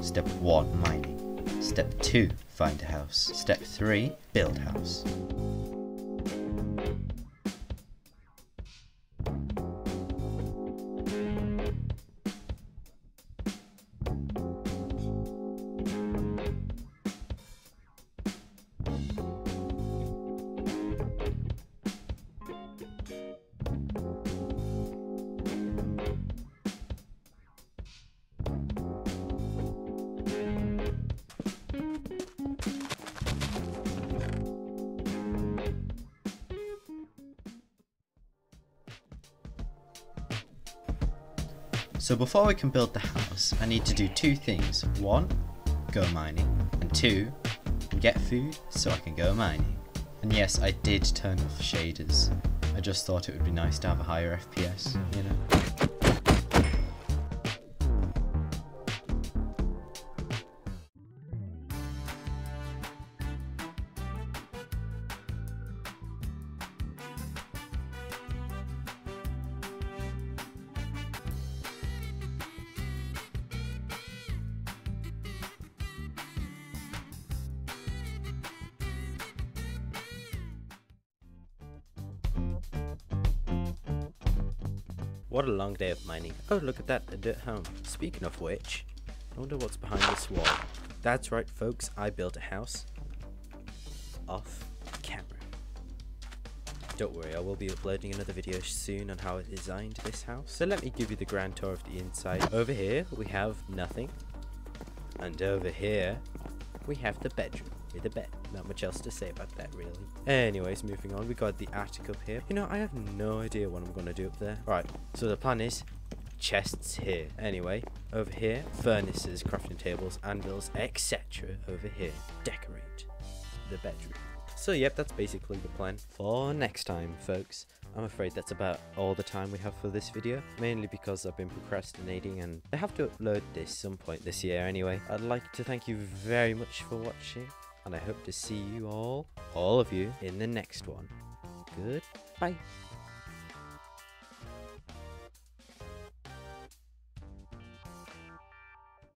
Step 1 mining. Step 2 find a house. Step 3 build house. So before we can build the house, I need to do two things. One, go mining, and two, get food so I can go mining. And yes, I did turn off shaders. I just thought it would be nice to have a higher FPS, you know? What a long day of mining. Oh, look at that, a dirt home. Speaking of which, I wonder what's behind this wall. That's right, folks, I built a house off camera. Don't worry, I will be uploading another video soon on how I designed this house. So let me give you the grand tour of the inside. Over here, we have nothing. And over here, we have the bedroom with a bed. Not much else to say about that, really. Anyways, moving on, we got the attic up here. You know, I have no idea what I'm going to do up there. Right, so the plan is chests here. Anyway, over here, furnaces, crafting tables, anvils, etc. Over here, decorate the bedroom. So yep, that's basically the plan for next time, folks. I'm afraid that's about all the time we have for this video, mainly because I've been procrastinating and I have to upload this some point this year anyway. I'd like to thank you very much for watching, and I hope to see you all, all of you, in the next one. Goodbye.